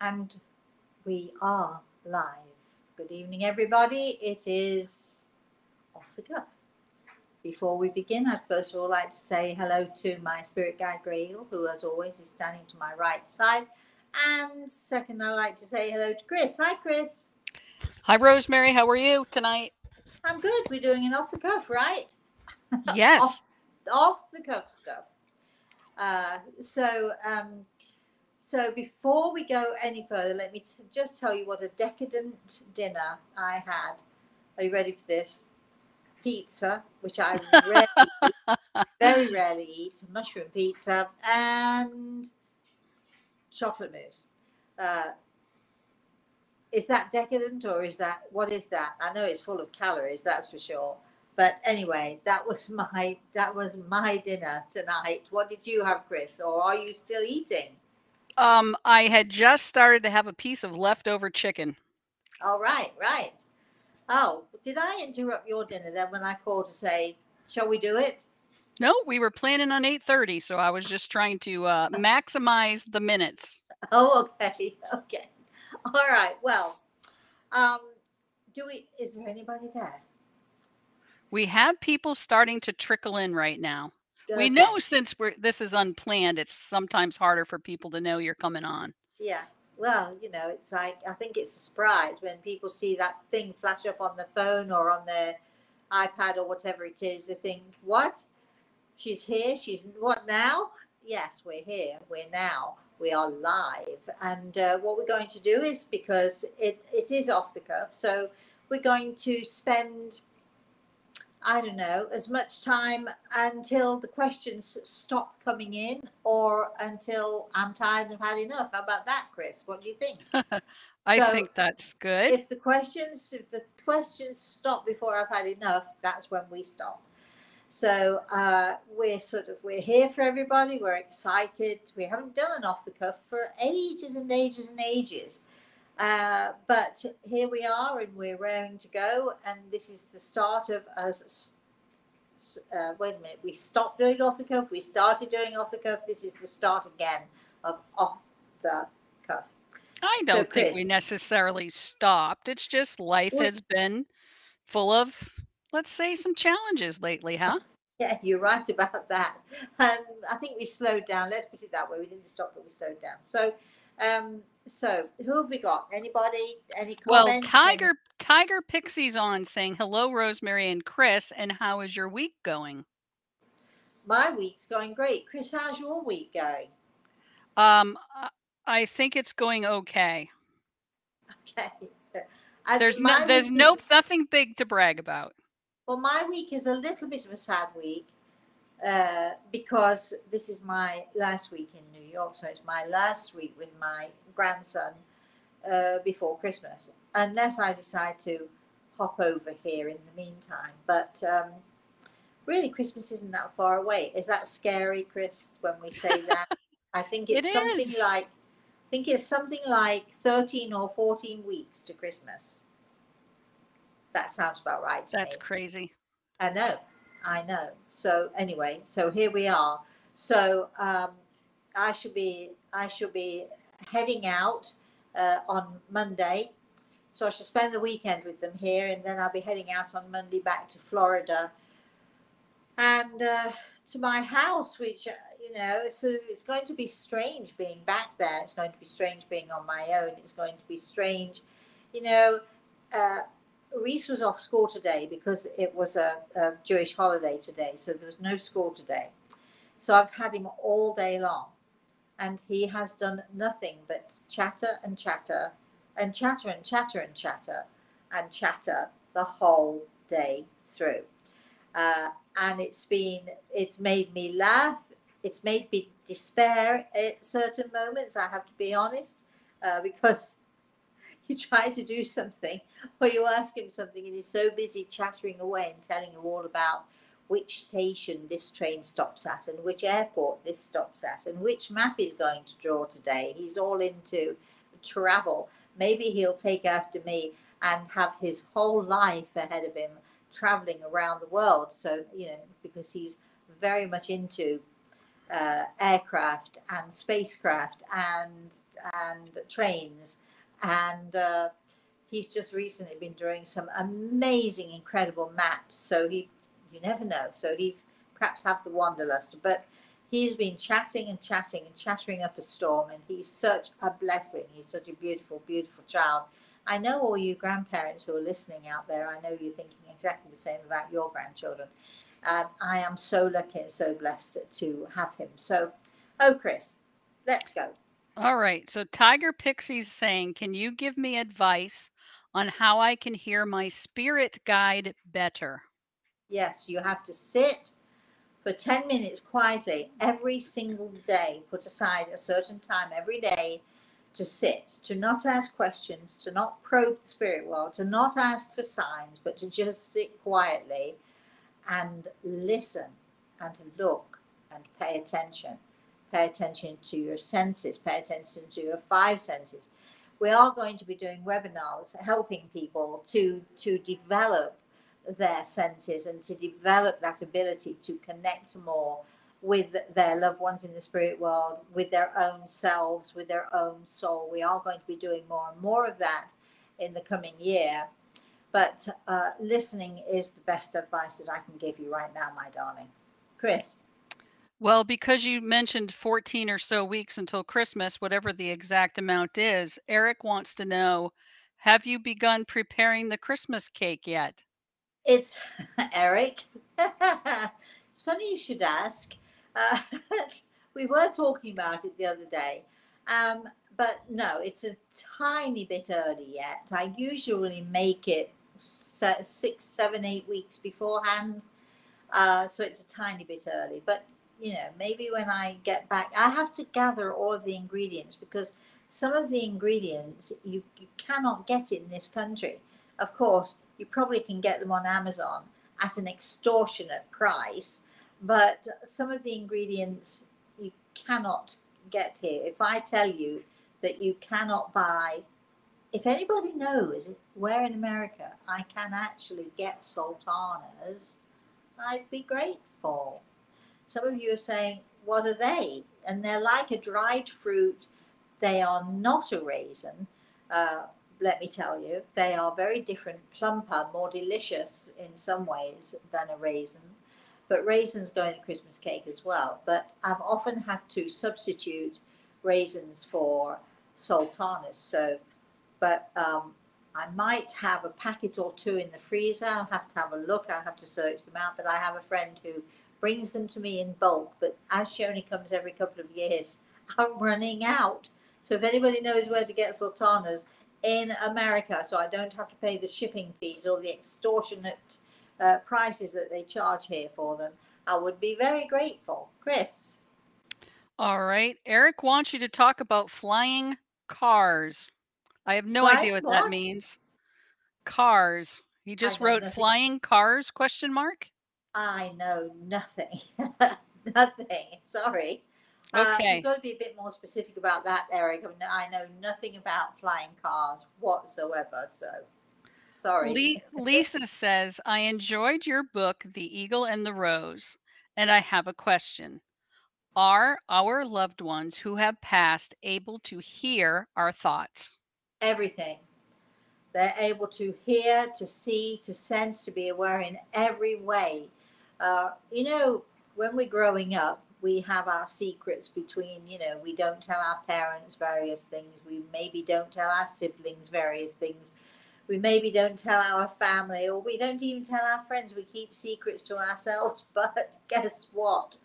And we are live. Good evening, everybody. It is off the cuff. Before we begin, I'd first of all like to say hello to my spirit guide Grey Eagle, who, as always, is standing to my right side. And second, I'd like to say hello to Chris. Hi, Chris. Hi, Rosemary. How are you tonight? I'm good. We're doing an off the cuff, right? Yes. off, off the cuff stuff. Uh, so, um, so before we go any further, let me t- just tell you what a decadent dinner I had. Are you ready for this? Pizza, which I rarely very rarely eat, mushroom pizza, and chocolate mousse. Uh, is that decadent or is that what is that? I know it's full of calories, that's for sure. But anyway, that was my that was my dinner tonight. What did you have, Chris? Or are you still eating? Um, I had just started to have a piece of leftover chicken. All right, right. Oh, did I interrupt your dinner then when I called to say, shall we do it? No, we were planning on 8:30, so I was just trying to uh, maximize the minutes. Oh, okay, okay. All right. Well, um, do we? Is there anybody there? We have people starting to trickle in right now. We Okay. know since we're this is unplanned, it's sometimes harder for people to know you're coming on. Yeah. Well, you know, it's like I think it's a surprise when people see that thing flash up on the phone or on their iPad or whatever it is. They think, "What? She's here? She's what now?" Yes, we're here. We're now. We are live, and uh, what we're going to do is because it it is off the cuff, so we're going to spend. I don't know, as much time until the questions stop coming in or until I'm tired and I've had enough. How about that, Chris? What do you think? I So, think that's good. if the questions if the questions stop before I've had enough, that's when we stop. So uh, we're sort of we're here for everybody. We're excited. We haven't done an off the cuff for ages and ages and ages. Uh, but here we are, and we're raring to go. And this is the start of us. Uh, wait a minute. We stopped doing off the cuff. We started doing off the cuff. This is the start again of off the cuff. I don't think we necessarily stopped. It's just life has been full of, let's say, some challenges lately, huh? Yeah, you're right about that. Um, I think we slowed down. Let's put it that way. We didn't stop, but we slowed down. So, um, so who have we got? Anybody? Any comments? Well? Tiger Tiger Pixie's on saying hello, Rosemary and Chris, and how is your week going? My week's going great. Chris, how's your week going? Um, I- think it's going okay. Okay. I- There's no, there's no is- nothing big to brag about. Well, my week is a little bit of a sad week uh, because this is my last week in New York. So it's my last week with my grandson uh, before Christmas, unless I decide to hop over here in the meantime. But um, really, Christmas isn't that far away. Is that scary, Chris, when we say that? I think it's It something is. like. I think it's something like 13 or 14 weeks to Christmas. That sounds about right to That's me. crazy. I know, I know. So anyway, so here we are. So um, I should be, I should be heading out uh, on Monday. So I shall spend the weekend with them here, and then I'll be heading out on Monday back to Florida, and uh, to my house, which uh, you know, so it's going to be strange being back there. It's going to be strange being on my own. It's going to be strange, you know. Uh, Reese was off school today because it was a, a Jewish holiday today, so there was no school today. So I've had him all day long, and he has done nothing but chatter and chatter and chatter and chatter and chatter and chatter the whole day through. Uh, and it's been, it's made me laugh. It's made me despair at certain moments. I have to be honest, uh, because you try to do something or you ask him something and he's so busy chattering away and telling you all about which station this train stops at and which airport this stops at and which map he's going to draw today. He's all into travel. Maybe he'll take after me and have his whole life ahead of him traveling around the world. So, you know, because he's very much into uh, aircraft and spacecraft and and trains and uh, he's just recently been doing some amazing incredible maps so he you never know so he's perhaps have the wanderlust but he's been chatting and chatting and chattering up a storm and he's such a blessing he's such a beautiful beautiful child i know all you grandparents who are listening out there i know you're thinking exactly the same about your grandchildren um, I am so lucky and so blessed to have him. So, oh, Chris, let's go. All right. So Tiger Pixie's saying, Can you give me advice on how I can hear my spirit guide better? Yes, you have to sit for 10 minutes quietly every single day. Put aside a certain time every day to sit, to not ask questions, to not probe the spirit world, to not ask for signs, but to just sit quietly and listen and look and pay attention. Pay attention to your senses, pay attention to your five senses. We are going to be doing webinars helping people to, to develop their senses and to develop that ability to connect more with their loved ones in the spirit world, with their own selves, with their own soul. We are going to be doing more and more of that in the coming year. But uh, listening is the best advice that I can give you right now, my darling. Chris. Well, because you mentioned 14 or so weeks until Christmas, whatever the exact amount is, Eric wants to know Have you begun preparing the Christmas cake yet? It's Eric. it's funny you should ask. Uh, we were talking about it the other day. Um, but no, it's a tiny bit early yet. I usually make it six, seven, eight weeks beforehand. Uh, so it's a tiny bit early. But, you know, maybe when I get back, I have to gather all of the ingredients because some of the ingredients you, you cannot get in this country. Of course, you probably can get them on Amazon at an extortionate price, but some of the ingredients you cannot get here. If I tell you that you cannot buy if anybody knows where in America I can actually get sultanas, I'd be grateful. Some of you are saying, What are they? And they're like a dried fruit. They are not a raisin. Uh, let me tell you, they are very different, plumper, more delicious in some ways than a raisin. But raisins go in the Christmas cake as well. But I've often had to substitute raisins for sultanas. So but um, I might have a packet or two in the freezer. I'll have to have a look. I'll have to search them out. But I have a friend who brings them to me in bulk. But as she only comes every couple of years, I'm running out. So if anybody knows where to get sultanas in America, so I don't have to pay the shipping fees or the extortionate uh, prices that they charge here for them, I would be very grateful. Chris. All right. Eric wants you to talk about flying cars. I have no idea what, that means. Cars. He just wrote flying cars question mark? I know nothing. nothing. Sorry. Uh, okay. Uh, you've got to be a bit more specific about that, Eric. I, mean, I know nothing about flying cars whatsoever. So, sorry. Lisa says, I enjoyed your book, The Eagle and the Rose, and I have a question. Are our loved ones who have passed able to hear our thoughts? everything. They're able to hear, to see, to sense, to be aware in every way. Uh, you know, when we're growing up, we have our secrets between, you know, we don't tell our parents various things. We maybe don't tell our siblings various things. We maybe don't tell our family, or we don't even tell our friends. We keep secrets to ourselves. But guess what?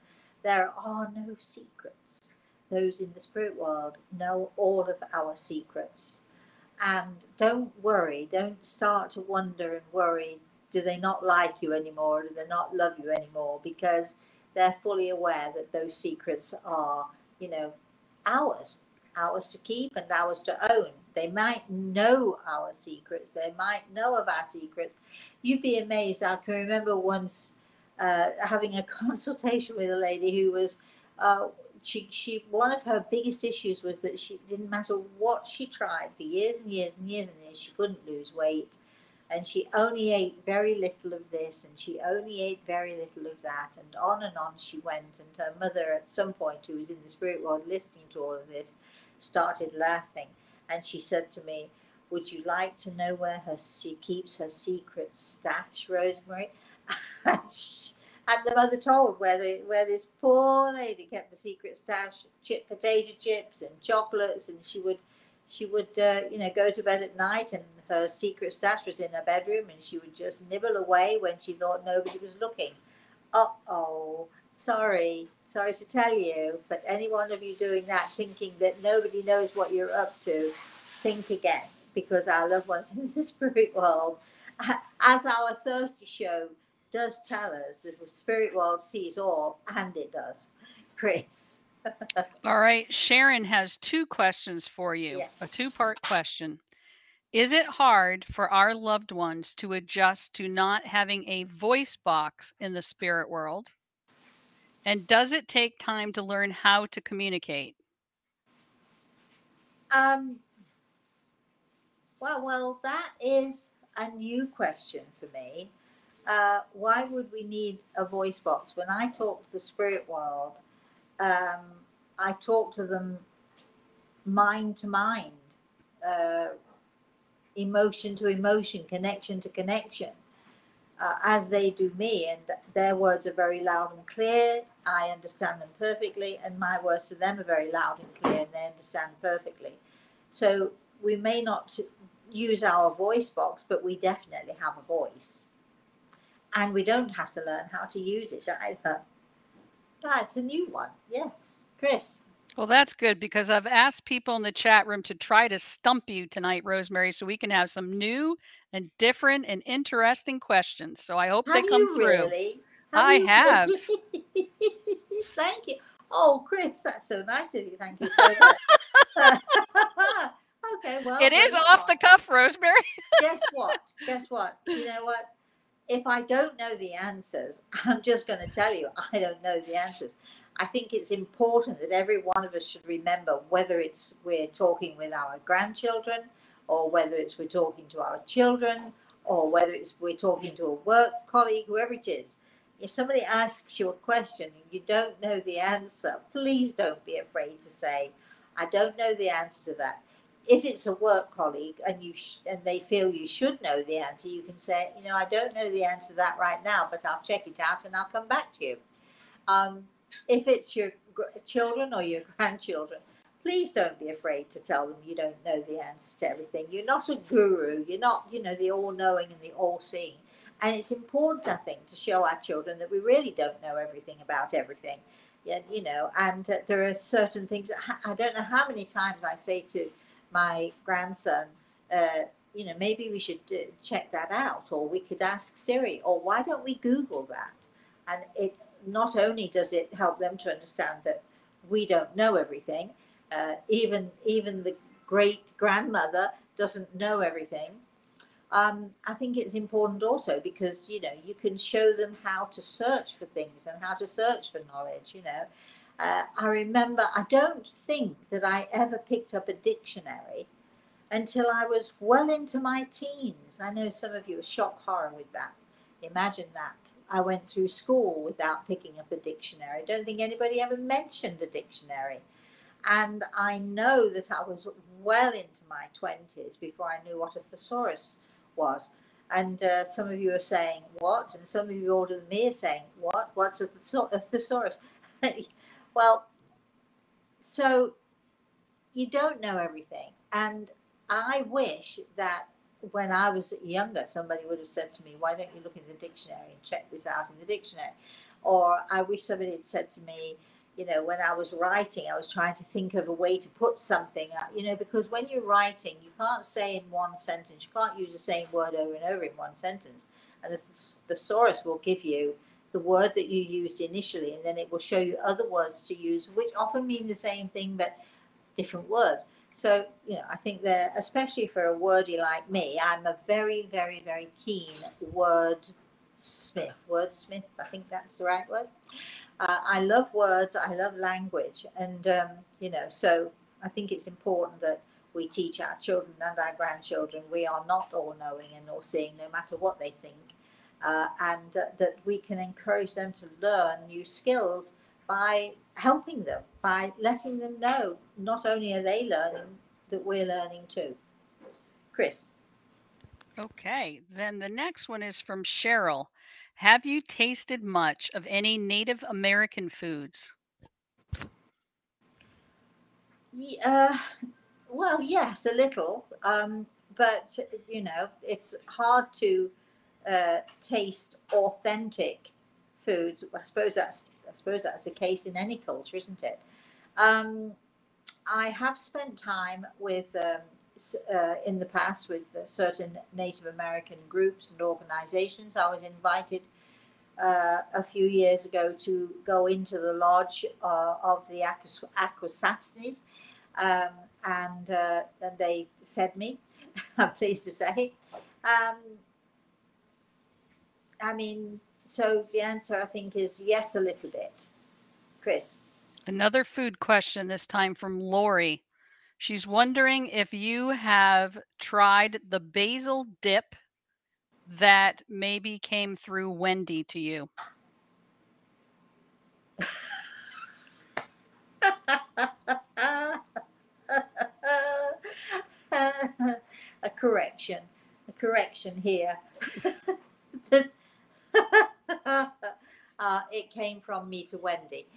There are no secrets. Those in the spirit world know all of our secrets and don't worry don't start to wonder and worry do they not like you anymore? Do they not love you anymore? Because they're fully aware that those secrets are you know ours ours to keep and ours to own. They might know our secrets. They might know of our secrets. You'd be amazed. I can remember once uh, having a consultation with a lady who was uh, she she one of her biggest issues was that she didn't matter what she tried for years and years and years and years she couldn't lose weight and she only ate very little of this and she only ate very little of that and on and on she went. And her mother at some point who was in the spirit world listening to all of this started laughing. And she said to me would you like to know where her she keeps her secret stash rosemary? And, she, and the mother told where the where this poor lady kept the secret stash chip potato chips and chocolates and she would she would uh, you know go to bed at night and her secret stash was in her bedroom and she would just nibble away when she thought nobody was looking. Uh-oh. Sorry. Sorry to tell you but any one of you doing that thinking that nobody knows what you're up to think again because our loved ones in the spirit world as our thirsty show does tell us the spirit world sees all and it does. Chris All right. Sharon has two questions for you. A two part question. Is it hard for our loved ones to adjust to not having a voice box in the spirit world? And does it take time to learn how to communicate? Um, well, well, that is a new question for me. Uh, why would we need a voice box? When I talk to the spirit world, um, I talk to them mind to mind, uh, emotion to emotion, connection to connection, uh, as they do me. And their words are very loud and clear. I understand them perfectly, and my words to them are very loud and clear, and they understand perfectly. So we may not use our voice box, but we definitely have a voice. And we don't have to learn how to use it either. Ah, that's a new one. Yes. Chris. Well, that's good because I've asked people in the chat room to try to stump you tonight, Rosemary, so we can have some new and different and interesting questions. So I hope Have they come you through. really? I you have. really? Thank you. Oh, Chris, that's so nice of you. Thank you so much. okay, well, It is off the cuff, Rosemary. Guess what? Guess what? You know what? If I don't know the answers, I'm just going to tell you I don't know the answers. I think it's important that every one of us should remember whether it's we're talking with our grandchildren or whether it's we're talking to our children or whether it's we're talking to a work colleague, whoever it is. If somebody asks you a question and you don't know the answer, please don't be afraid to say, I don't know the answer to that. If it's a work colleague and you sh- and they feel you should know the answer, you can say, you know, I don't know the answer to that right now, but I'll check it out and I'll come back to you. Um, if it's your gr- children or your grandchildren, please don't be afraid to tell them you don't know the answers to everything. You're not a guru. You're not, you know, the all-knowing and the all-seeing. And it's important, I think, to show our children that we really don't know everything about everything. Yeah, you know, and uh, there are certain things. That ha- I don't know how many times I say to my grandson, uh, you know, maybe we should uh, check that out, or we could ask Siri, or why don't we Google that? And it not only does it help them to understand that we don't know everything, uh, even even the great grandmother doesn't know everything. Um, I think it's important also because you know you can show them how to search for things and how to search for knowledge. You know, uh, I remember I don't think that I ever picked up a dictionary until I was well into my teens. I know some of you are shock horror with that. Imagine that. I went through school without picking up a dictionary. I don't think anybody ever mentioned a dictionary. And I know that I was well into my 20s before I knew what a thesaurus was. And uh, some of you are saying, What? And some of you older than me are saying, What? What's a, a thesaurus? well, so you don't know everything. And I wish that when I was younger, somebody would have said to me, Why don't you look in the dictionary and check this out in the dictionary? Or I wish somebody had said to me, you know, when I was writing, I was trying to think of a way to put something, you know, because when you're writing, you can't say in one sentence, you can't use the same word over and over in one sentence. And the thes- thesaurus will give you the word that you used initially, and then it will show you other words to use, which often mean the same thing but different words. So, you know, I think that, especially for a wordy like me, I'm a very, very, very keen word smith. Wordsmith, I think that's the right word. Uh, I love words, I love language, and, um, you know, so I think it's important that we teach our children and our grandchildren we are not all knowing and all seeing, no matter what they think, uh, and that we can encourage them to learn new skills by helping them, by letting them know not only are they learning, that we're learning too. Chris. Okay, then the next one is from Cheryl. Have you tasted much of any Native American foods? Yeah, uh, well, yes, a little, um, but you know, it's hard to uh, taste authentic foods. I suppose that's I suppose that's the case in any culture, isn't it? Um, I have spent time with um, uh, in the past with certain Native American groups and organizations. I was invited uh, a few years ago to go into the lodge uh, of the Akwesasnes, um, and uh, and they fed me. I'm pleased to say. Um, I mean, so the answer I think is yes, a little bit. Chris. Another food question, this time from Lori. She's wondering if you have tried the basil dip that maybe came through Wendy to you. a correction, a correction here. uh, it came from me to Wendy.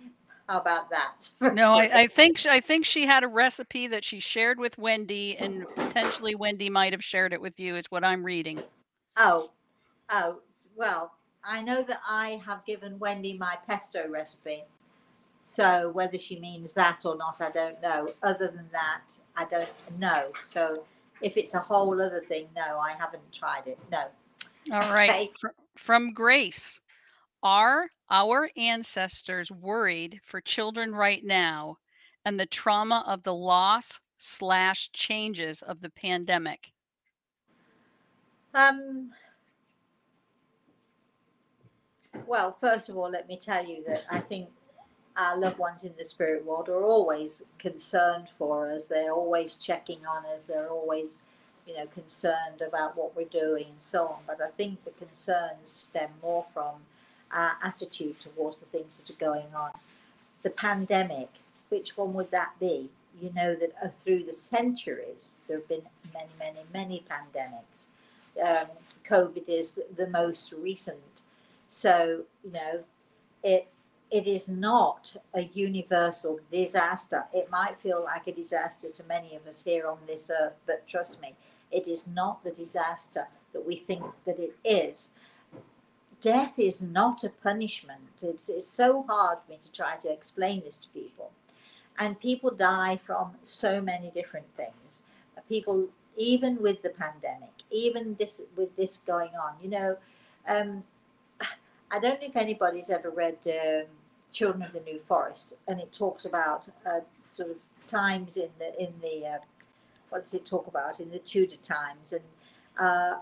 How about that? no, I, I think I think she had a recipe that she shared with Wendy, and potentially Wendy might have shared it with you. Is what I'm reading. Oh, oh, well, I know that I have given Wendy my pesto recipe. So whether she means that or not, I don't know. Other than that, I don't know. So if it's a whole other thing, no, I haven't tried it. No. All right. Okay. From Grace. Are our ancestors worried for children right now and the trauma of the loss slash changes of the pandemic? Um, well, first of all, let me tell you that I think our loved ones in the spirit world are always concerned for us. They're always checking on us. They're always, you know, concerned about what we're doing and so on. But I think the concerns stem more from our attitude towards the things that are going on. The pandemic, which one would that be? You know that uh, through the centuries there have been many, many, many pandemics. Um, COVID is the most recent. So, you know, it it is not a universal disaster. It might feel like a disaster to many of us here on this earth, but trust me, it is not the disaster that we think that it is death is not a punishment. It's, it's so hard for me to try to explain this to people. And people die from so many different things. People, even with the pandemic, even this with this going on, you know, um, I don't know if anybody's ever read um, Children of the New Forest, and it talks about uh, sort of times in the in the uh, what does it talk about in the Tudor times and. Uh,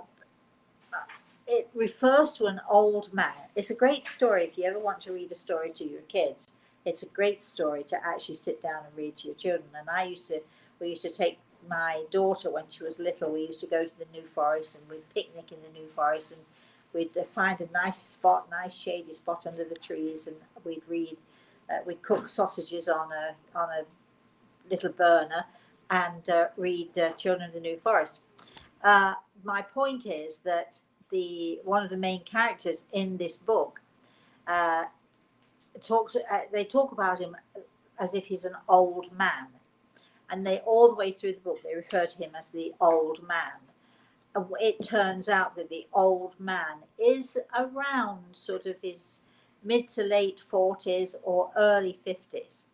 it refers to an old man. It's a great story if you ever want to read a story to your kids. It's a great story to actually sit down and read to your children. And I used to, we used to take my daughter when she was little. We used to go to the New Forest and we'd picnic in the New Forest and we'd find a nice spot, nice shady spot under the trees, and we'd read. Uh, we'd cook sausages on a on a little burner and uh, read uh, Children of the New Forest. Uh, my point is that the one of the main characters in this book uh, talks. Uh, they talk about him as if he's an old man, and they all the way through the book they refer to him as the old man. It turns out that the old man is around sort of his mid to late forties or early fifties,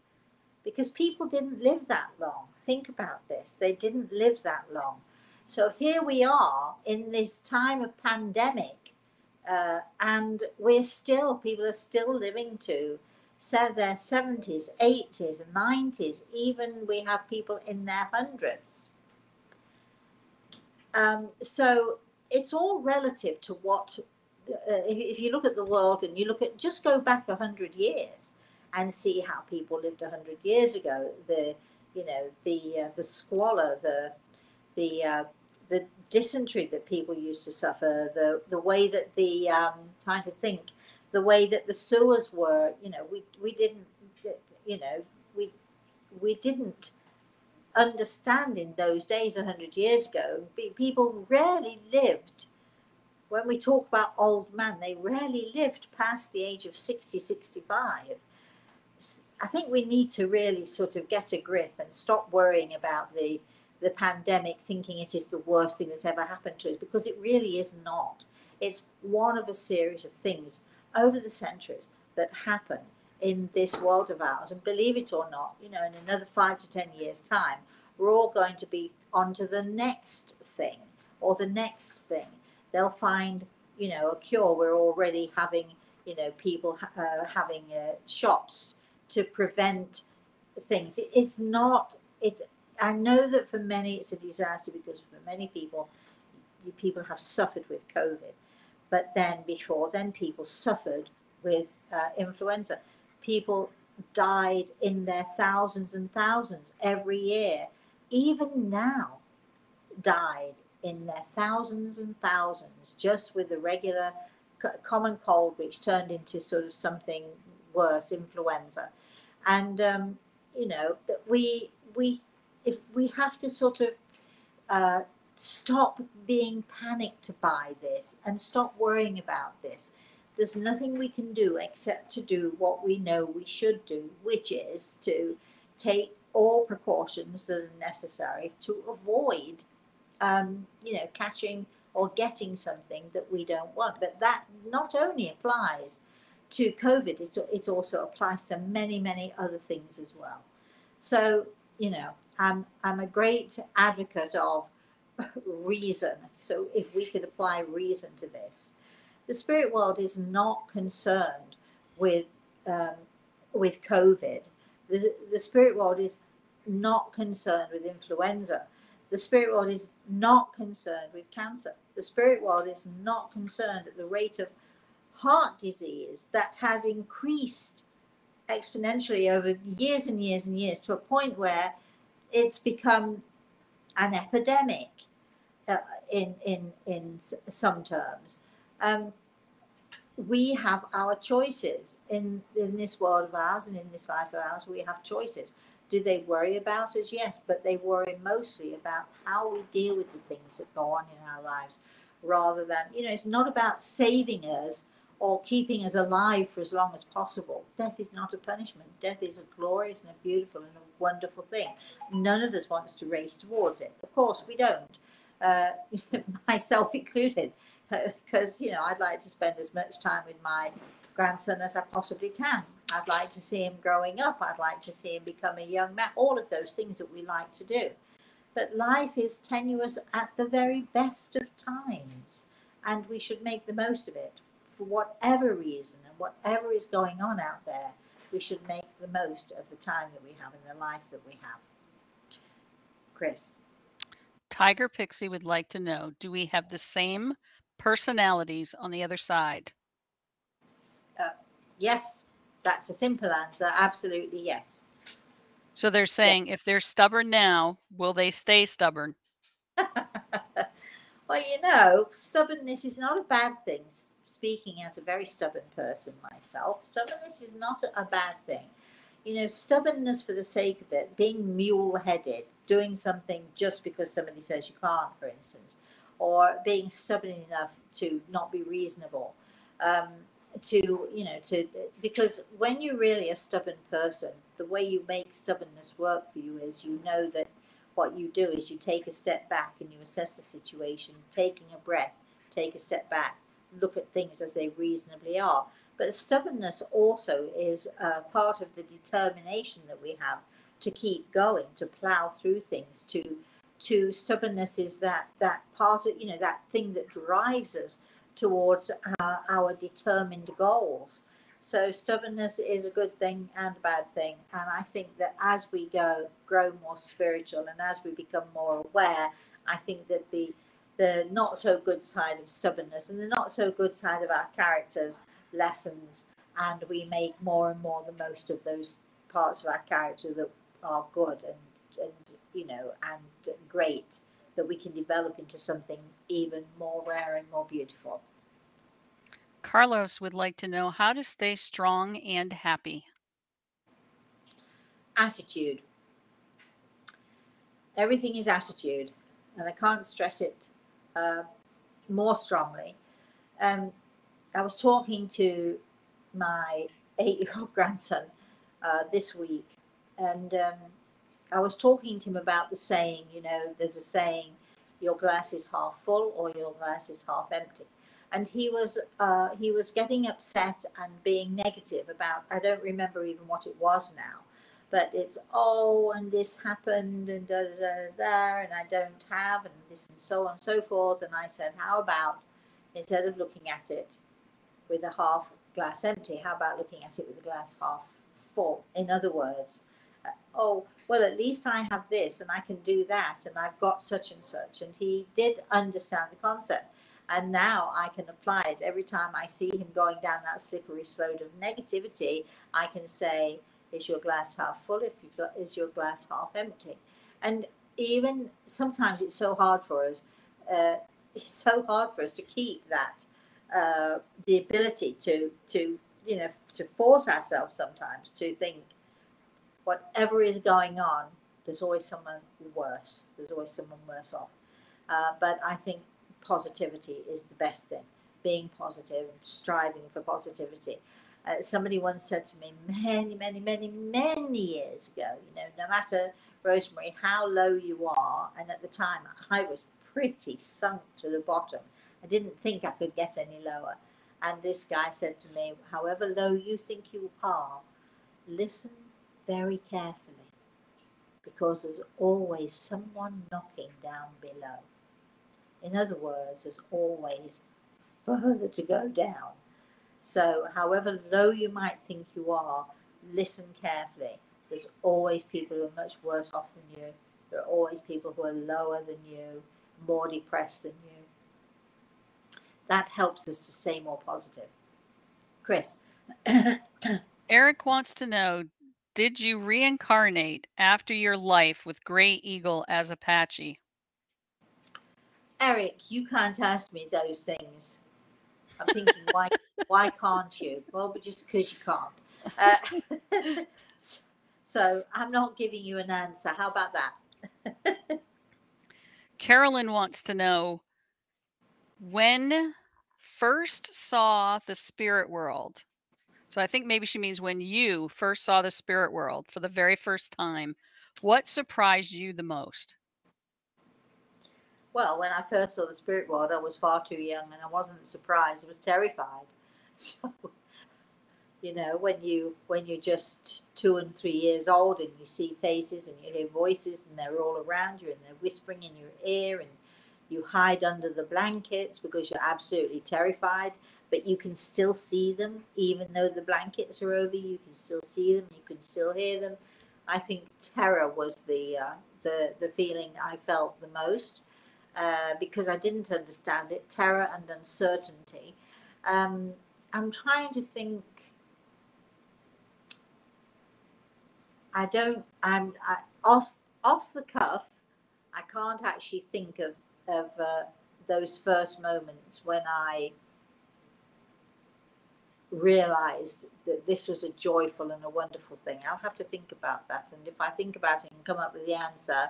because people didn't live that long. Think about this; they didn't live that long so here we are in this time of pandemic, uh, and we're still, people are still living to their 70s, 80s, 90s, even we have people in their hundreds. Um, so it's all relative to what, uh, if, if you look at the world and you look at, just go back 100 years and see how people lived 100 years ago. The you know, the uh, the squalor, the the uh, the dysentery that people used to suffer, the the way that the um, trying to think, the way that the sewers were, you know, we we didn't, you know, we we didn't understand in those days, hundred years ago. People rarely lived. When we talk about old man, they rarely lived past the age of 60, 65. I think we need to really sort of get a grip and stop worrying about the the pandemic thinking it is the worst thing that's ever happened to us because it really is not. It's one of a series of things over the centuries that happen in this world of ours. And believe it or not, you know, in another five to 10 years' time, we're all going to be onto the next thing or the next thing. They'll find, you know, a cure. We're already having, you know, people uh, having uh, shots to prevent things. It is not, it's I know that for many it's a disaster because for many people, people have suffered with COVID. But then before then, people suffered with uh, influenza. People died in their thousands and thousands every year. Even now, died in their thousands and thousands just with the regular common cold, which turned into sort of something worse, influenza. And um, you know that we we if we have to sort of uh, stop being panicked by this and stop worrying about this. There's nothing we can do except to do what we know we should do, which is to take all precautions that are necessary to avoid, um, you know, catching or getting something that we don't want. But that not only applies to COVID, it, it also applies to many, many other things as well. So, you know, I'm, I'm a great advocate of reason. So if we could apply reason to this, the spirit world is not concerned with um, with COVID. The, the spirit world is not concerned with influenza. The spirit world is not concerned with cancer. The spirit world is not concerned at the rate of heart disease that has increased exponentially over years and years and years to a point where it's become an epidemic uh, in in in some terms. Um, we have our choices in in this world of ours and in this life of ours. We have choices. Do they worry about us? Yes, but they worry mostly about how we deal with the things that go on in our lives, rather than you know. It's not about saving us or keeping us alive for as long as possible. Death is not a punishment. Death is a glorious and a beautiful and a wonderful thing. None of us wants to race towards it. Of course, we don't, uh, myself included, because, you know, I'd like to spend as much time with my grandson as I possibly can. I'd like to see him growing up. I'd like to see him become a young man. All of those things that we like to do. But life is tenuous at the very best of times, and we should make the most of it for whatever reason and whatever is going on out there, we should make the most of the time that we have and the lives that we have. Chris. Tiger Pixie would like to know Do we have the same personalities on the other side? Uh, yes, that's a simple answer. Absolutely, yes. So they're saying yeah. if they're stubborn now, will they stay stubborn? well, you know, stubbornness is not a bad thing speaking as a very stubborn person myself, stubbornness is not a bad thing. You know, stubbornness for the sake of it, being mule headed, doing something just because somebody says you can't, for instance, or being stubborn enough to not be reasonable. Um, to you know to because when you're really a stubborn person the way you make stubbornness work for you is you know that what you do is you take a step back and you assess the situation taking a breath take a step back look at things as they reasonably are. But stubbornness also is uh, part of the determination that we have to keep going, to plow through things, to to stubbornness is that that part of you know that thing that drives us towards our, our determined goals. So stubbornness is a good thing and a bad thing, and I think that as we go grow more spiritual and as we become more aware, I think that the the not so good side of stubbornness and the not so good side of our characters lessons and we make more and more the most of those parts of our character that are good and you know, and great that we can develop into something even more rare and more beautiful. Carlos would like to know how to stay strong and happy. Attitude. Everything is attitude, and I can't stress it uh, more strongly. Um, I was talking to my eight-year-old grandson uh, this week, and um, I was talking to him about the saying. You know, there's a saying, "Your glass is half full, or your glass is half empty." And he was uh, he was getting upset and being negative about. I don't remember even what it was now, but it's oh, and this happened, and da da da da, and I don't have, and this and so on and so forth. And I said, how about instead of looking at it with a half glass empty, how about looking at it with a glass half full? In other words, uh, oh, well, at least I have this and I can do that and I've got such and such. And he did understand the concept. And now I can apply it every time I see him going down that slippery slope of negativity. I can say, is your glass half full? If you've got, is your glass half empty? And even sometimes it's so hard for us. Uh, it's so hard for us to keep that uh, the ability to to you know to force ourselves sometimes to think whatever is going on there's always someone worse there's always someone worse off uh, but i think positivity is the best thing being positive and striving for positivity uh, somebody once said to me many many many many years ago you know no matter rosemary how low you are and at the time i was pretty sunk to the bottom. I didn't think I could get any lower. And this guy said to me, however low you think you are, listen very carefully because there's always someone knocking down below. In other words, there's always further to go down. So, however low you might think you are, listen carefully. There's always people who are much worse off than you. There are always people who are lower than you more depressed than you. That helps us to stay more positive. Chris. Eric wants to know Did you reincarnate after your life with Grey Eagle as Apache? Eric, you can't ask me those things. I'm thinking, why, why can't you? Well, just because you can't. Uh, so I'm not giving you an answer. How about that? Carolyn wants to know when first saw the spirit world. So I think maybe she means when you first saw the spirit world for the very first time. What surprised you the most? Well, when I first saw the spirit world, I was far too young and I wasn't surprised. I was terrified. So, you know, when you when you're just two and three years old and you see faces and you hear voices and they're all around you and they're whispering in your ear and you hide under the blankets because you're absolutely terrified but you can still see them even though the blankets are over you can still see them you can still hear them i think terror was the uh, the the feeling i felt the most uh, because i didn't understand it terror and uncertainty um, i'm trying to think I don't. I'm I, off off the cuff. I can't actually think of of uh, those first moments when I realized that this was a joyful and a wonderful thing. I'll have to think about that, and if I think about it and come up with the answer,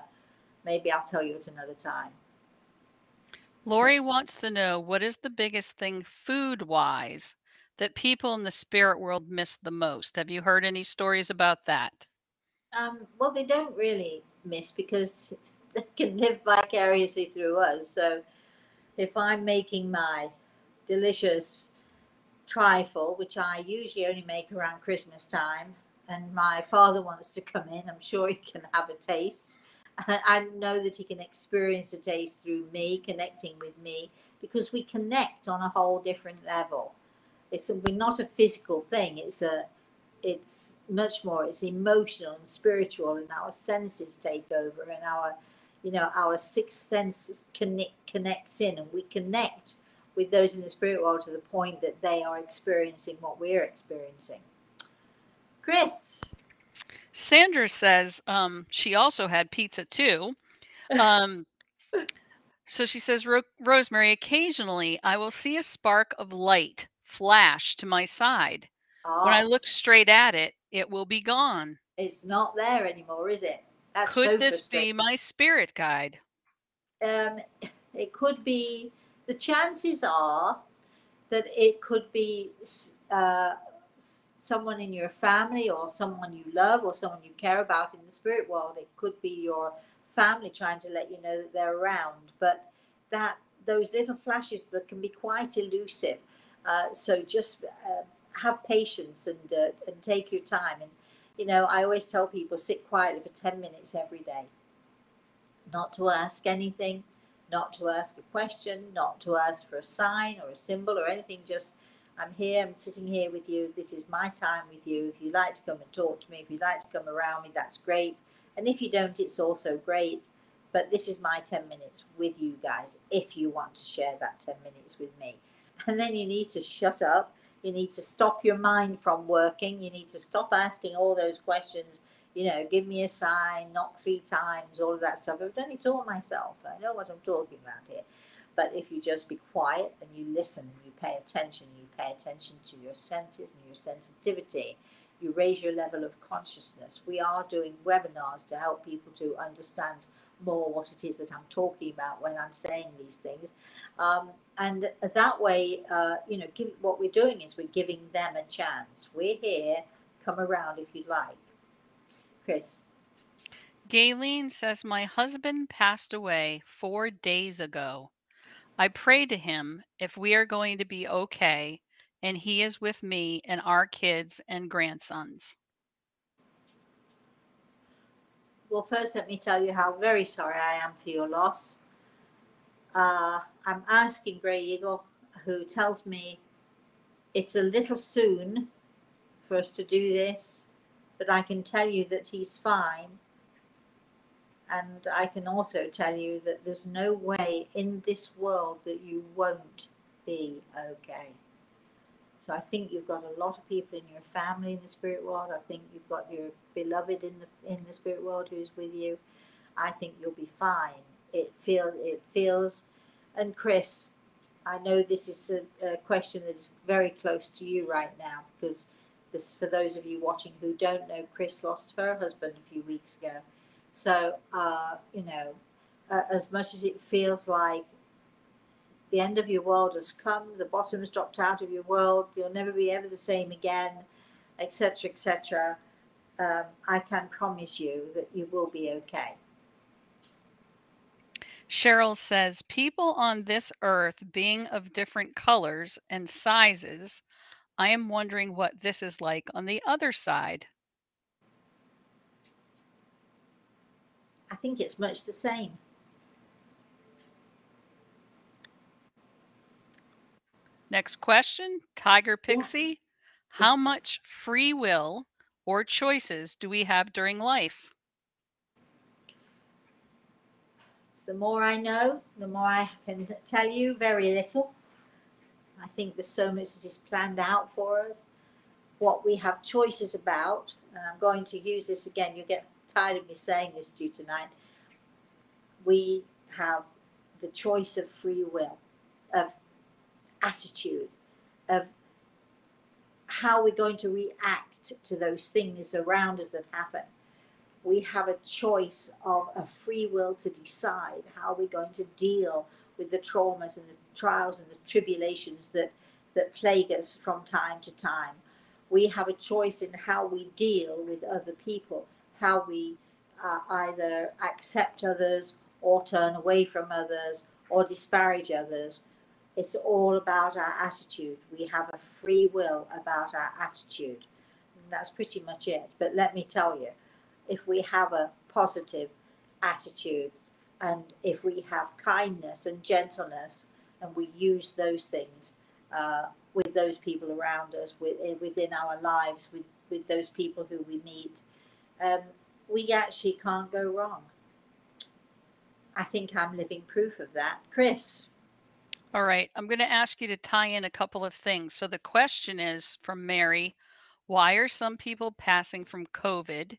maybe I'll tell you at another time. Lori yes. wants to know what is the biggest thing food wise that people in the spirit world miss the most. Have you heard any stories about that? Um, well, they don't really miss because they can live vicariously through us. So if I'm making my delicious trifle, which I usually only make around Christmas time, and my father wants to come in, I'm sure he can have a taste. I know that he can experience a taste through me, connecting with me, because we connect on a whole different level. It's we're not a physical thing. It's a it's much more it's emotional and spiritual and our senses take over and our you know our sixth sense connect, connects in and we connect with those in the spirit world to the point that they are experiencing what we're experiencing chris Sandra says um, she also had pizza too. Um, so she says, Ro- Rosemary, occasionally I will see a spark of light flash to my side. When I Ah, look straight at it, it will be gone. it's not there anymore, is it? That's Could so this be my spirit guide? um, it could be the chances are that it could be uh, someone in your family or someone you love or someone you care about in the spirit world it could be your family trying to let you know that they're around but that those little flashes that can be quite elusive uh, so just uh, have patience and uh, and take your time and you know i always tell people sit quietly for 10 minutes every day not to ask anything, not to ask a question, not to ask for a sign or a symbol or anything. Just, I'm here, I'm sitting here with you. This is my time with you. If you like to come and talk to me, if you like to come around me, that's great. And if you don't, it's also great. But this is my 10 minutes with you guys if you want to share that 10 minutes with me. And then you need to shut up. You need to stop your mind from working. You need to stop asking all those questions you know, give me a sign, knock three times, all of that stuff. I've done it all myself. I know what I'm talking about here. But if you just be quiet and you listen and you pay attention, you pay attention to your senses and your sensitivity, you raise your level of consciousness. We are doing webinars to help people to understand more what it is that I'm talking about when I'm saying these things. Um, and that way, uh, you know, give, what we're doing is we're giving them a chance. We're here, come around if you'd like. Chris. Gayleen says, My husband passed away four days ago. I pray to him if we are going to be okay, and he is with me and our kids and grandsons. Well, first, let me tell you how very sorry I am for your loss. Uh, I'm asking Grey Eagle, who tells me it's a little soon for us to do this, but I can tell you that he's fine. And I can also tell you that there's no way in this world that you won't be okay. So I think you've got a lot of people in your family in the spirit world. I think you've got your beloved in the in the spirit world who's with you. I think you'll be fine. It feel it feels, and Chris, I know this is a, a question that's very close to you right now because this for those of you watching who don't know, Chris lost her husband a few weeks ago. So uh, you know, uh, as much as it feels like the end of your world has come, the bottom has dropped out of your world, you'll never be ever the same again, etc., etc. Um, I can promise you that you will be okay. Cheryl says, People on this earth being of different colors and sizes, I am wondering what this is like on the other side. I think it's much the same. Next question Tiger Pixie, how Yes. much free will or choices do we have during life? The more I know, the more I can tell you. Very little. I think there's so much that is planned out for us. What we have choices about, and I'm going to use this again, you get tired of me saying this to you tonight. We have the choice of free will, of attitude, of how we're going to react to those things around us that happen. We have a choice of a free will to decide how we're going to deal with the traumas and the trials and the tribulations that, that plague us from time to time. We have a choice in how we deal with other people, how we uh, either accept others or turn away from others or disparage others. It's all about our attitude. We have a free will about our attitude. And that's pretty much it. But let me tell you, if we have a positive attitude and if we have kindness and gentleness and we use those things uh, with those people around us, with, within our lives, with, with those people who we meet, um, we actually can't go wrong. I think I'm living proof of that. Chris. All right, I'm going to ask you to tie in a couple of things. So the question is from Mary Why are some people passing from COVID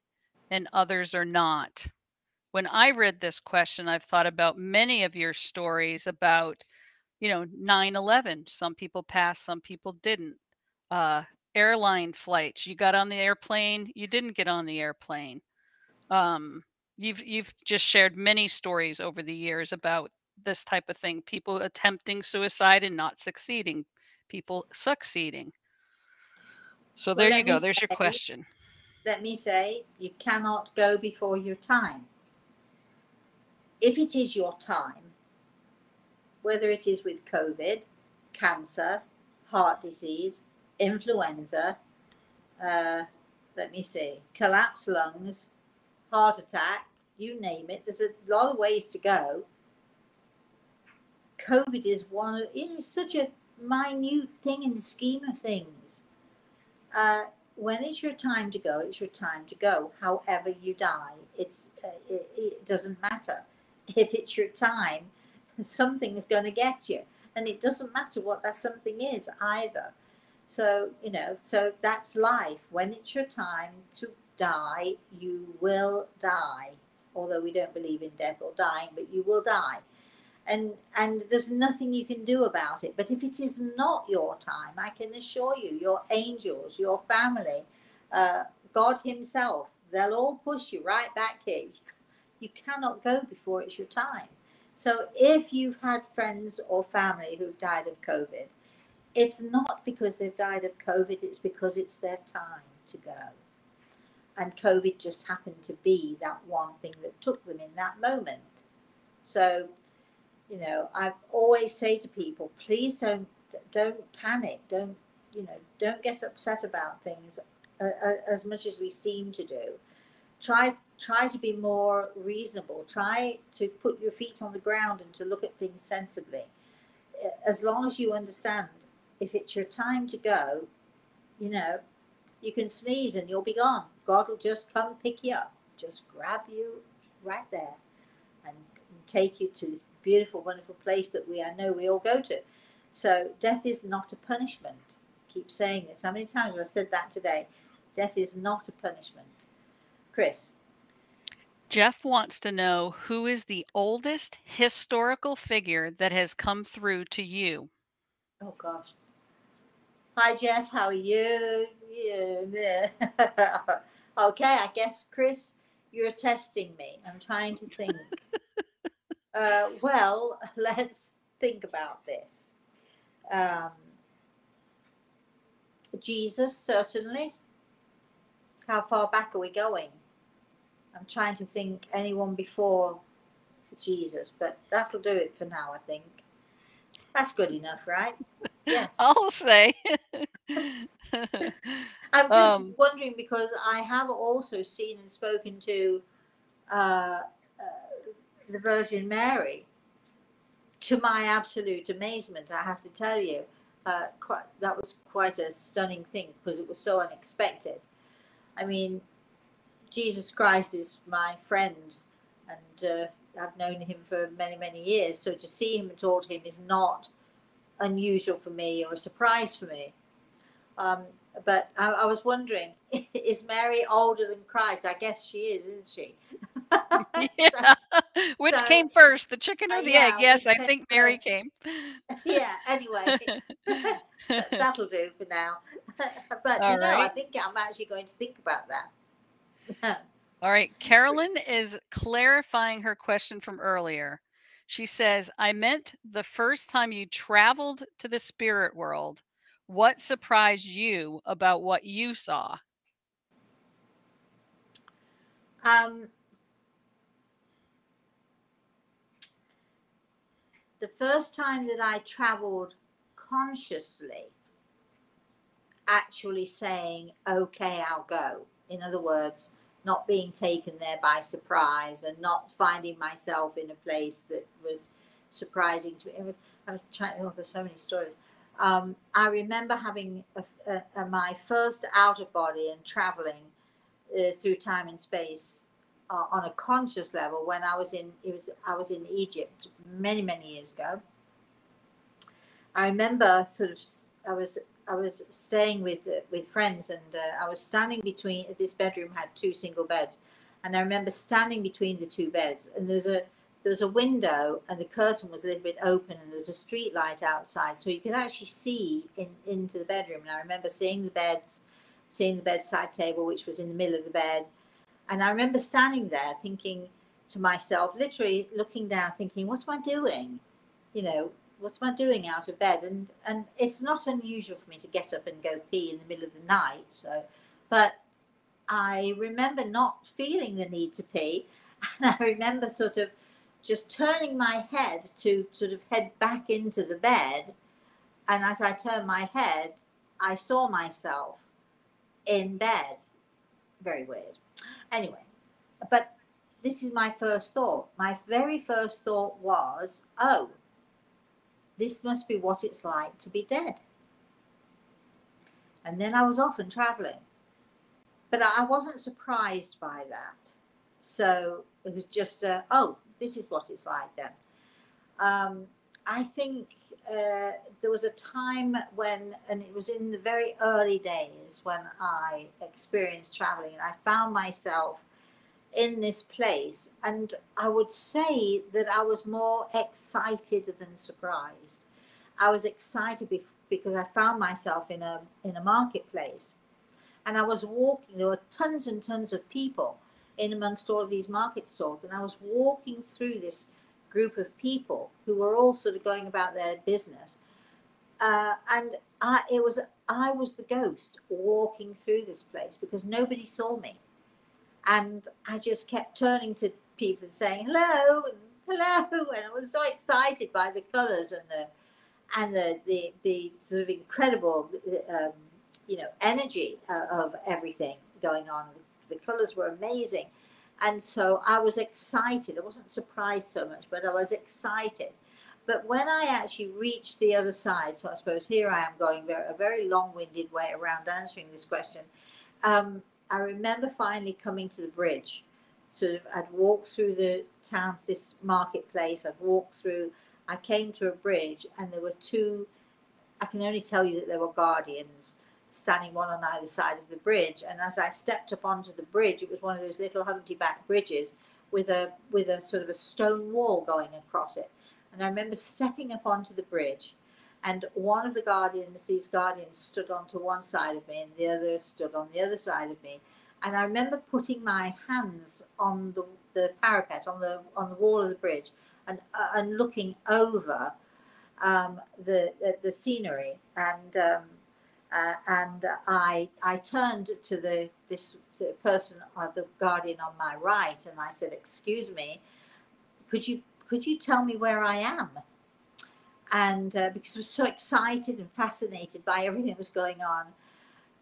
and others are not? When I read this question, I've thought about many of your stories about, you know, 9 11. Some people passed, some people didn't. Uh, airline flights. You got on the airplane, you didn't get on the airplane. Um, you've you've just shared many stories over the years about this type of thing. People attempting suicide and not succeeding, people succeeding. So there you go. There's your question. let me say, you cannot go before your time. If it is your time, whether it is with COVID, cancer, heart disease, influenza, uh, let me see, collapsed lungs, heart attack, you name it, there's a lot of ways to go. COVID is one of, know, it's such a minute thing in the scheme of things. Uh, when it's your time to go, it's your time to go. However you die, it's uh, it, it doesn't matter. If it's your time, something is going to get you, and it doesn't matter what that something is either. So you know, so that's life. When it's your time to die, you will die. Although we don't believe in death or dying, but you will die and and there's nothing you can do about it. But if it is not your time i can assure you your angels your family uh, god himself they'll all push you right back here. You cannot go before it's your time. So if you've had friends or family who've died of covid it's not because they've died of covid it's because it's their time to go. And covid just happened to be that one thing that took them in that moment. So you know i always say to people please don't don't panic. Don't you know don't get upset about things uh, as much as we seem to do. Try try to be more reasonable. Try to put your feet on the ground and to look at things sensibly. As long as you understand if it's your time to go you know you can sneeze and you'll be gone. God will just come pick you up. Just grab you right there take you to this beautiful, wonderful place that we I know we all go to. So death is not a punishment. keep saying this. How many times have I said that today? Death is not a punishment. Chris, Jeff wants to know who is the oldest historical figure that has come through to you. oh gosh. Hi Jeff, how are you? Yeah. okay, I guess Chris, you're testing me. I'm trying to think. uh, well, let's think about this. Um, Jesus, certainly. How far back are we going? I'm trying to think anyone before Jesus, but that'll do it for now, I think. That's good enough, right? Yes. I'll say. I'm just Um, wondering because I have also seen and spoken to uh, uh, the Virgin Mary. To my absolute amazement, I have to tell you, uh, quite, that was quite a stunning thing because it was so unexpected. I mean, Jesus Christ is my friend, and uh, I've known him for many, many years. So to see him and talk to him is not unusual for me or a surprise for me. Um, but I, I was wondering, is Mary older than Christ? I guess she is, isn't she? yeah. Which so- came first, the chicken or Uh, the yeah, egg? Yes, I think Mary first? came. yeah. Anyway, that'll do for now. but All you know, I think I'm actually going to think about that. All right. Carolyn is clarifying her question from earlier. She says, I meant the first time you traveled to the spirit world, what surprised you about what you saw? Um, the first time that I traveled consciously, actually saying, okay, I'll go. In other words, not being taken there by surprise and not finding myself in a place that was surprising to me. I was trying, to, oh, there's so many stories. Um, I remember having a, a, a, my first out of body and traveling uh, through time and space uh, on a conscious level when I was in it was I was in Egypt many many years ago. I remember sort of I was I was staying with uh, with friends, and uh, I was standing between. This bedroom had two single beds, and I remember standing between the two beds, and there was a there was a window, and the curtain was a little bit open, and there was a street light outside, so you could actually see in into the bedroom. And I remember seeing the beds, seeing the bedside table, which was in the middle of the bed, and I remember standing there thinking to myself, literally looking down, thinking, "What am I doing?" You know, what am I doing out of bed? And and it's not unusual for me to get up and go pee in the middle of the night. So, but I remember not feeling the need to pee, and I remember sort of just turning my head to sort of head back into the bed. And as I turned my head, I saw myself in bed. Very weird. Anyway, but this is my first thought. My very first thought was, oh, this must be what it's like to be dead. And then I was off and traveling. But I wasn't surprised by that. So it was just, a, oh, this is what it's like then. Um, I think uh, there was a time when, and it was in the very early days when I experienced traveling, and I found myself in this place. And I would say that I was more excited than surprised. I was excited because I found myself in a in a marketplace, and I was walking. There were tons and tons of people in amongst all of these market stalls, and I was walking through this group of people who were all sort of going about their business, uh, and I it was I was the ghost walking through this place because nobody saw me. And I just kept turning to people and saying hello and hello, and I was so excited by the colours and the and the the, the sort of incredible um, you know energy uh, of everything going on. The, the colours were amazing, and so I was excited. I wasn't surprised so much, but I was excited. But when I actually reached the other side, so I suppose here I am going a very long-winded way around answering this question. Um, I remember finally coming to the bridge. Sort of, I'd walked through the town, this marketplace. I'd walked through. I came to a bridge, and there were two. I can only tell you that there were guardians standing one on either side of the bridge. And as I stepped up onto the bridge, it was one of those little Humpty back bridges with a with a sort of a stone wall going across it. And I remember stepping up onto the bridge and one of the guardians, these guardians stood onto one side of me and the other stood on the other side of me. And I remember putting my hands on the, the parapet, on the on the wall of the bridge, and uh, and looking over um, the uh, the scenery. And um, uh, and I I turned to the this the person, uh, the guardian on my right, and I said, "Excuse me, could you could you tell me where I am?" and uh, because I was so excited and fascinated by everything that was going on.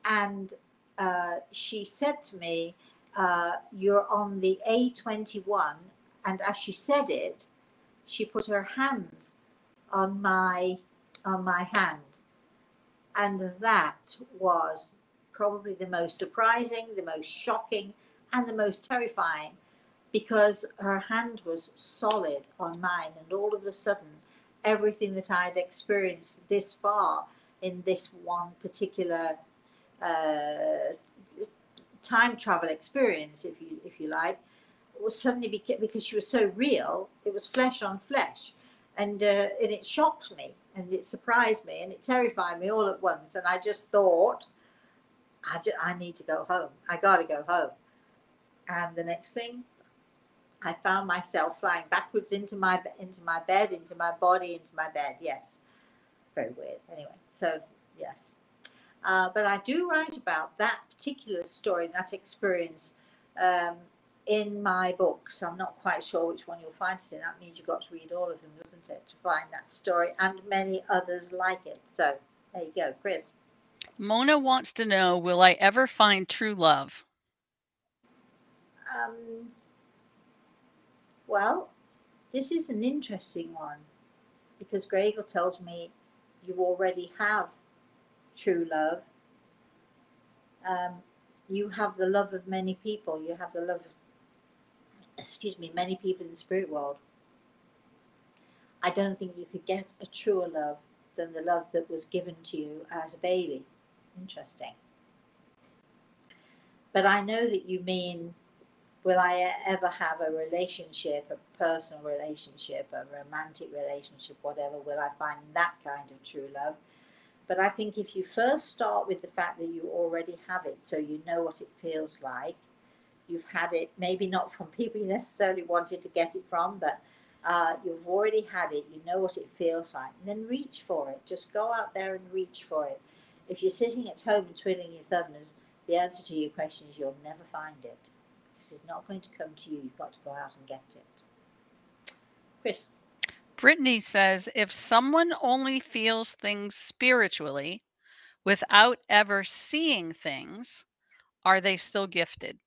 And uh, she said to me, uh, You're on the A21. And as she said it, she put her hand on my on my hand. And that was probably the most surprising, the most shocking, and the most terrifying because her hand was solid on mine. And all of a sudden, everything that I'd experienced this far in this one particular uh, time travel experience, if you if you like, was suddenly beca- because she was so real. It was flesh on flesh, and uh, and it shocked me, and it surprised me, and it terrified me all at once. And I just thought, I just, I need to go home. I got to go home. And the next thing, I found myself flying backwards into my into my bed, into my body, into my bed. Yes, very weird. Anyway, so yes, uh, but I do write about that particular story, that experience, um, in my books. I'm not quite sure which one you'll find it in. That means you've got to read all of them, doesn't it, to find that story and many others like it. So there you go, Chris. Mona wants to know Will I ever find true love? Um, well, this is an interesting one because Gregor tells me you already have true love. Um, you have the love of many people. You have the love of, excuse me, many people in the spirit world. I don't think you could get a truer love than the love that was given to you as a baby. Interesting. But I know that you mean, will I ever have a relationship, a personal relationship, a romantic relationship, whatever? Will I find that kind of true love? But I think if you first start with the fact that you already have it, so you know what it feels like, you've had it, maybe not from people you necessarily wanted to get it from, but uh, you've already had it, you know what it feels like, and then reach for it. Just go out there and reach for it. If you're sitting at home and twiddling your thumbs, the answer to your question is you'll never find it because it's not going to come to you. You've got to go out and get it. Chris. Brittany says if someone only feels things spiritually without ever seeing things, are they still gifted?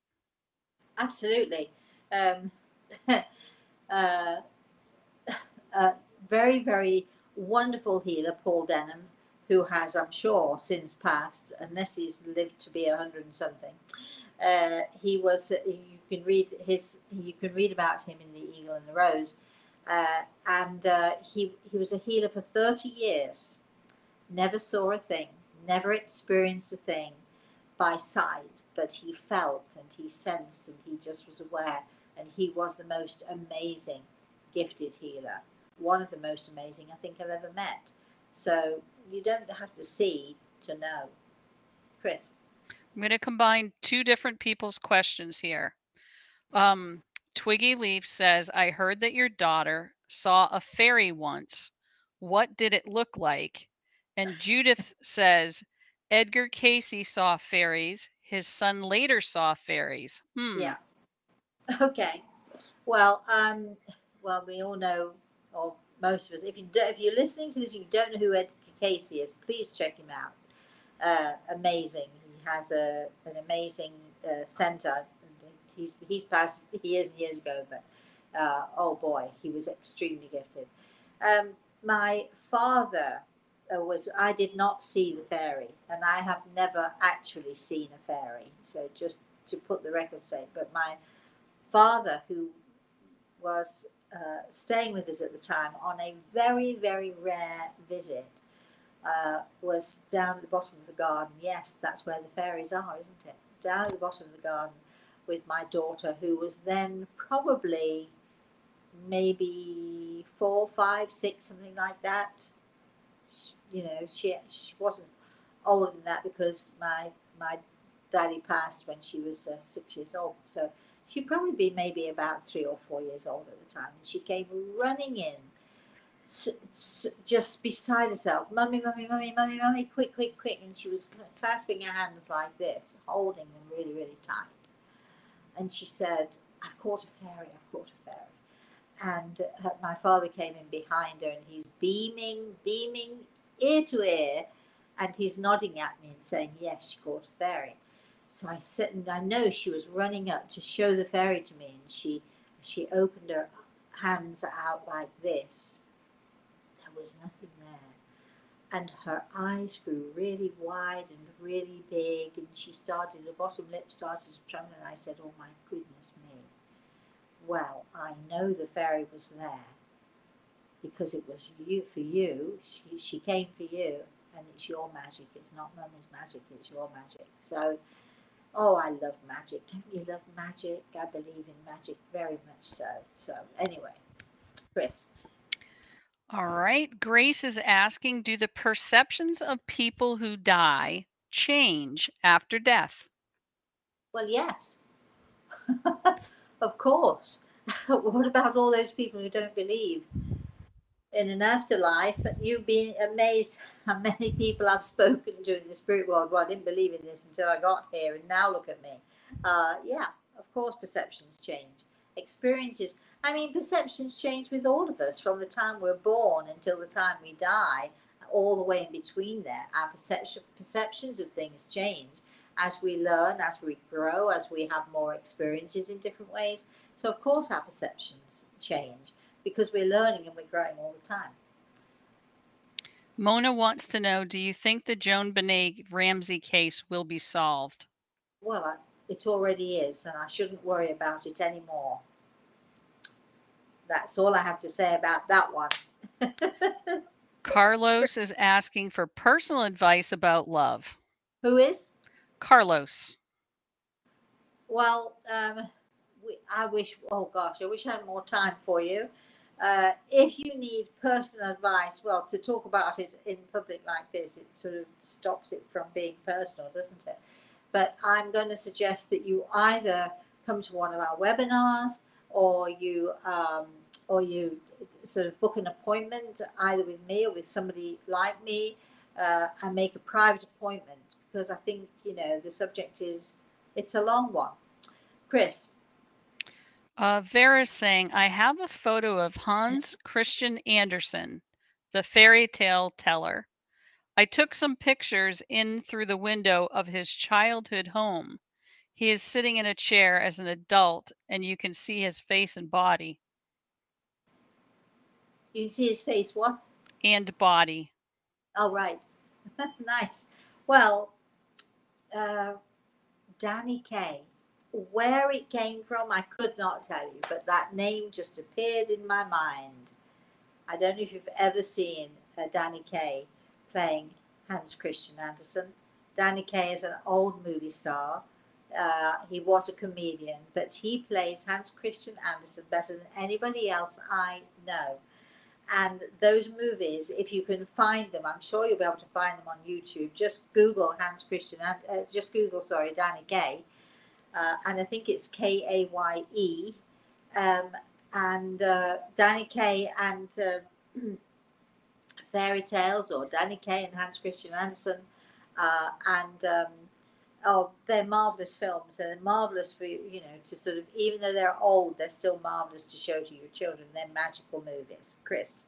Absolutely. Um, uh, uh, very, very wonderful healer, Paul Denham, who has, I'm sure, since passed, unless he's lived to be a hundred and something. Uh, he was. You can read his. You can read about him in the Eagle and the Rose, uh, and uh, he he was a healer for thirty years. Never saw a thing. Never experienced a thing by sight, but he felt and he sensed and he just was aware. And he was the most amazing, gifted healer. One of the most amazing I think I've ever met. So you don't have to see to know. Chris. I'm going to combine two different people's questions here. Um, Twiggy Leaf says, I heard that your daughter saw a fairy once. What did it look like? And Judith says, Edgar Cayce saw fairies. His son later saw fairies. Hmm. Yeah. Okay. Well, um, well, we all know, or most of us, if you do, if you're listening to this, you don't know who Ed Cayce is. Please check him out. Uh, amazing. He has a an amazing uh, center. He's he's passed years and years ago, but uh, oh boy, he was extremely gifted. Um, my father was I did not see the fairy, and I have never actually seen a fairy. So just to put the record straight, but my father, who was uh, staying with us at the time on a very very rare visit, uh, was down at the bottom of the garden. Yes, that's where the fairies are, isn't it? Down at the bottom of the garden with my daughter, who was then probably maybe four, five, six, something like that you know, she she wasn't older than that because my my daddy passed when she was uh, six years old. So she'd probably be maybe about three or four years old at the time. And she came running in, s- s- just beside herself, mummy, mummy, mummy, mummy, mummy, quick, quick, quick. And she was clasping her hands like this, holding them really, really tight. And she said, I've caught a fairy, I've caught a fairy. And uh, my father came in behind her and he's beaming, beaming ear to ear, and he's nodding at me and saying, Yes, she caught a fairy. So I sit and I know she was running up to show the fairy to me, and she she opened her hands out like this. There was nothing there. And her eyes grew really wide and really big, and she started, her bottom lip started to tremble, and I said, Oh my goodness me. Well, I know the fairy was there because it was you for you. She, she came for you, and it's your magic. It's not mummy's magic. It's your magic. So, oh, I love magic. Don't you love magic? I believe in magic very much so. So, anyway, Chris. All right. Grace is asking Do the perceptions of people who die change after death? Well, yes. of course. what about all those people who don't believe? In an afterlife, you'd be amazed how many people I've spoken to in the spirit world. Well, I didn't believe in this until I got here, and now look at me. Uh, yeah, of course, perceptions change. Experiences, I mean, perceptions change with all of us from the time we're born until the time we die, all the way in between there. Our perception, perceptions of things change as we learn, as we grow, as we have more experiences in different ways. So, of course, our perceptions change because we're learning and we're growing all the time. Mona wants to know Do you think the JonBenét Ramsey case will be solved? Well, it already is, and I shouldn't worry about it anymore. That's all I have to say about that one. Carlos is asking for personal advice about love. Who is? Carlos. Well, um, we, I wish, oh gosh, I wish I had more time for you. Uh, if you need personal advice, well, to talk about it in public like this, it sort of stops it from being personal, doesn't it? But I'm going to suggest that you either come to one of our webinars or you um, or you sort of book an appointment either with me or with somebody like me uh, and make a private appointment because I think you know the subject is it's a long one. Chris. Uh, Vera is saying, I have a photo of Hans Christian Andersen, the fairy tale teller. I took some pictures in through the window of his childhood home. He is sitting in a chair as an adult, and you can see his face and body. You can see his face, what? And body. Oh, right. nice. Well, uh, Danny Kaye where it came from, I could not tell you, but that name just appeared in my mind. I don't know if you've ever seen uh, Danny Kaye playing Hans Christian Andersen. Danny Kaye is an old movie star. Uh, he was a comedian, but he plays Hans Christian Andersen better than anybody else I know. And those movies, if you can find them, I'm sure you'll be able to find them on YouTube. Just Google Hans Christian, uh, just Google, sorry, Danny Kaye, uh, and I think it's K A Y E. Um, and uh, Danny Kaye and uh, Fairy Tales, or Danny Kaye and Hans Christian Andersen, uh, and um, oh, they're marvelous films. They're marvelous for you know to sort of even though they're old, they're still marvelous to show to your children. They're magical movies. Chris.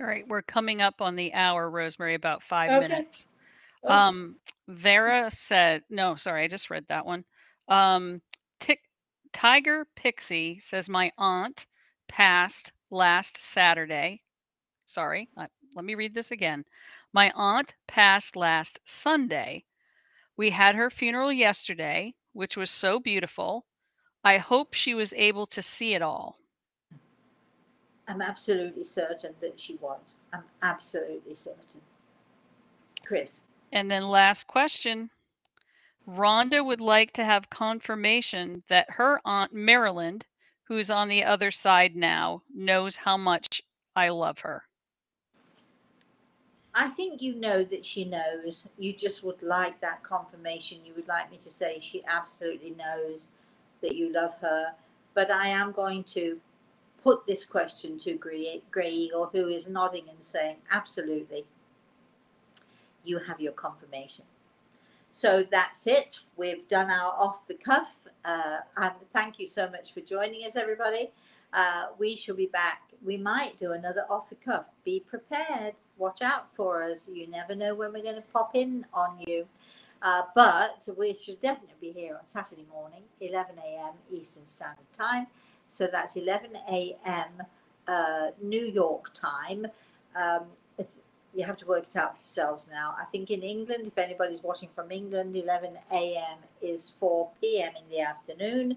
All right, we're coming up on the hour, Rosemary, about five okay. minutes. Okay. Um, Vera said, no, sorry, I just read that one. Um, Tiger Pixie says my aunt passed last Saturday. Sorry, uh, let me read this again. My aunt passed last Sunday. We had her funeral yesterday, which was so beautiful. I hope she was able to see it all. I'm absolutely certain that she was. I'm absolutely certain. Chris. And then last question. Rhonda would like to have confirmation that her aunt Maryland, who's on the other side now, knows how much I love her. I think you know that she knows. You just would like that confirmation. You would like me to say she absolutely knows that you love her. But I am going to put this question to Grey, Grey Eagle, who is nodding and saying, absolutely, you have your confirmation. So that's it. We've done our off the cuff. Uh, and thank you so much for joining us, everybody. Uh, we shall be back. We might do another off the cuff. Be prepared. Watch out for us. You never know when we're going to pop in on you. Uh, but we should definitely be here on Saturday morning, 11 a.m. Eastern Standard Time. So that's 11 a.m. Uh, New York time. Um, you have to work it out for yourselves now. I think in England, if anybody's watching from England, 11 a.m. is 4 p.m. in the afternoon.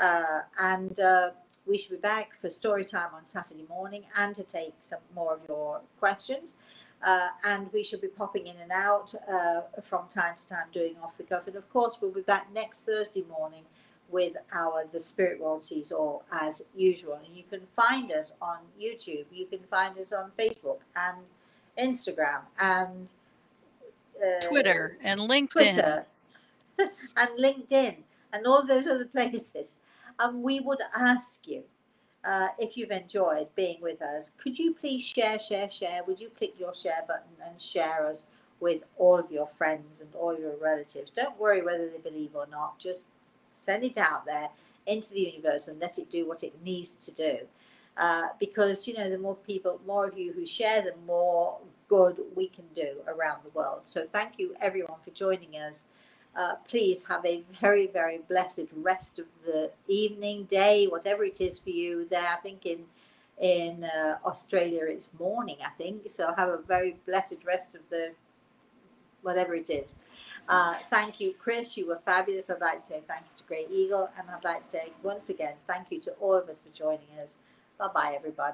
Uh, and uh, we should be back for story time on Saturday morning and to take some more of your questions. Uh, and we should be popping in and out uh, from time to time doing off the cuff. And of course, we'll be back next Thursday morning with our The Spirit World Sees All as usual. And you can find us on YouTube, you can find us on Facebook and Instagram and uh, Twitter and LinkedIn. Twitter and LinkedIn and all those other places. And we would ask you uh, if you've enjoyed being with us, could you please share, share, share? Would you click your share button and share us with all of your friends and all your relatives? Don't worry whether they believe or not. Just send it out there into the universe and let it do what it needs to do. Uh, because you know the more people more of you who share the more good we can do around the world so thank you everyone for joining us uh, please have a very very blessed rest of the evening day whatever it is for you there i think in in uh, australia it's morning i think so have a very blessed rest of the whatever it is uh, thank you, Chris. You were fabulous. I'd like to say thank you to Grey Eagle. And I'd like to say once again, thank you to all of us for joining us. Bye bye, everybody.